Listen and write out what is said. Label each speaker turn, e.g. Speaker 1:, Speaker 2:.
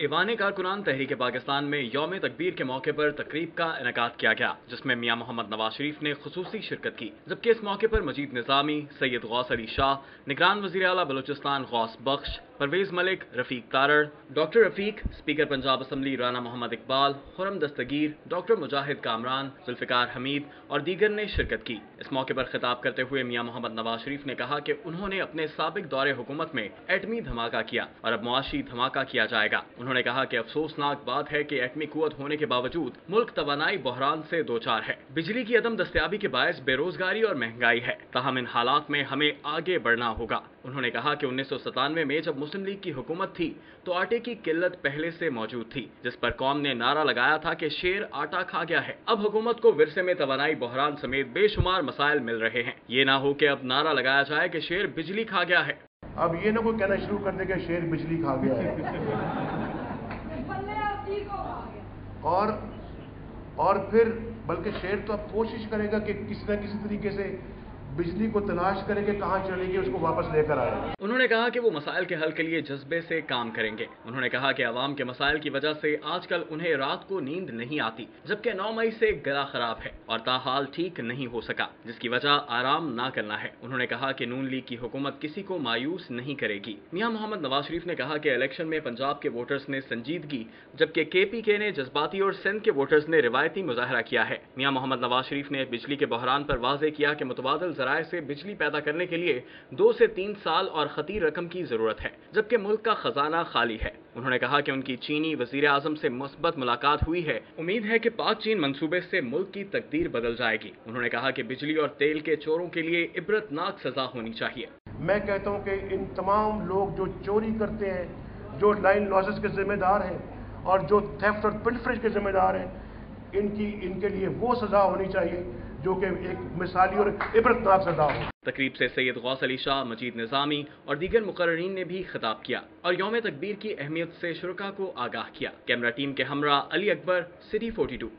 Speaker 1: Ivan कारकुनान तहरीक पाकिस्तान में योम तकबीर के मौके पर तकरीब का इनका किया गया, जिसमें मियाँ मोहम्मद नवाज़ शरीफ ने खसूसी शिरकत की, जबकि इस मौके पर मजीद निजामी सैयद गौस अली शाह, निगरान वजी अला Balochistan Ghaus Bakhsh, Pervez Malik Rafiq Tarar, doctor Rafiq, speaker Punjab assembly Rana Mohammad Iqbal, Khurram Dastgir, doctor Mujahid Kamran, Zulfiqar Hameed और दीगर ने शिरकत की। इस मौके पर खिताब करते हुए मियाँ मोहम्मद नवाज़ शरीफ ने कहा कि उन्होंने अपने सबक दौरे हुकूमत में एटमी धमाका किया और अब मुआशी धमाका किया जाएगा। उन्होंने कहा कि अफसोसनाक बात है कि एटमी कुत होने के बावजूद मुल्क तवानाई बहरान से दो चार है। बिजली की अदम दस्तियाबी के बायस बेरोजगारी और महँगाई है। तहम इन हालात में हमें आगे बढ़ना होगा। उन्होंने कहा कि उन्नीस सौ सतानवे में जब मुस्लिम लीग की हुकूमत थी तो आटे की किल्लत पहले से मौजूद थी, जिस पर कौम ने नारा लगाया था कि शेर आटा खा गया है। अब हुकूमत को विरसे में तवानाई बहरान समेत बेशुमार मसाइल मिल रहे हैं। ये ना हो कि अब नारा लगाया जाए कि शेर बिजली खा गया है।
Speaker 2: अब ये ना कोई कहना शुरू कर देगा शेर बिजली खा गया है। और और फिर, बल्कि शेर तो अब कोशिश करेगा कि किसी ना किसी तरीके से बिजली को तलाश करेंगे, कहाँ चलेगी, उसको वापस लेकर आए।
Speaker 1: उन्होंने कहा कि वो मसाइल के हल के लिए जज्बे से काम करेंगे। उन्होंने कहा कि आवाम के मसाइल की वजह से आजकल उन्हें रात को नींद नहीं आती, जबकि नौ मई से गला खराब है और ताहाल ठीक नहीं हो सका, जिसकी वजह आराम ना करना है। उन्होंने कहा कि नून लीग की हुकूमत किसी को मायूस नहीं करेगी। मियाँ मोहम्मद नवाज़ शरीफ ने कहा कि इलेक्शन में पंजाब के वोटर्स ने संजीदगी, जबकि के पी के ने जज्बाती और सिंध के वोटर्स ने रिवायती मुजाहरा किया है। मियाँ मोहम्मद नवाज़ शरीफ ने बिजली के बहरान पर वाजे किया कि मुतबादल जराये से बिजली पैदा करने के लिए दो से तीन साल और खतीर रकम की ज़रूरत है, जबकि मुल्क का खजाना खाली है। उन्होंने कहा कि उनकी चीनी वज़ीर आज़म से मुस्बत मुलाकात हुई है। उम्मीद है कि पाक चीन मंसूबे से मुल्क की तकदीर बदल जाएगी। उन्होंने कहा कि बिजली और तेल के चोरों के लिए इबरतनाक सजा होनी चाहिए।
Speaker 2: मैं कहता हूँ कि इन तमाम लोग जो चोरी करते हैं, जो लाइन लॉसेस के जिम्मेदार हैं और जो थेफ्ट और पिल्फरेज के जिम्मेदार हैं, इनकी, इनके लिए वो सजा होनी चाहिए। जो कि एक मिसाली और इबरतनाक सजा हो।
Speaker 1: तकरीब से सैयद गौस अली शाह, मजीद निज़ामी और दीगर मुकर्रीन ने भी खिताब किया और योम तकबीर की अहमियत से शुरा को आगाह किया। कैमरा टीम के हमरा Ali Akbar, city forty two.